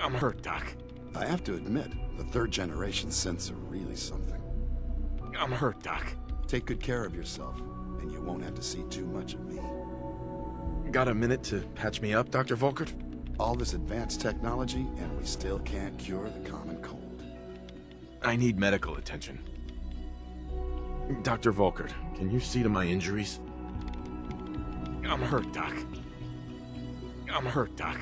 I'm hurt, Doc. I have to admit, the third generation synths are really something. I'm hurt, Doc. Take good care of yourself, and you won't have to see too much of me. Got a minute to patch me up, Dr. Volkert? All this advanced technology, and we still can't cure the common cold. I need medical attention. Dr. Volkert, can you see to my injuries? I'm hurt, Doc. I'm hurt, Doc.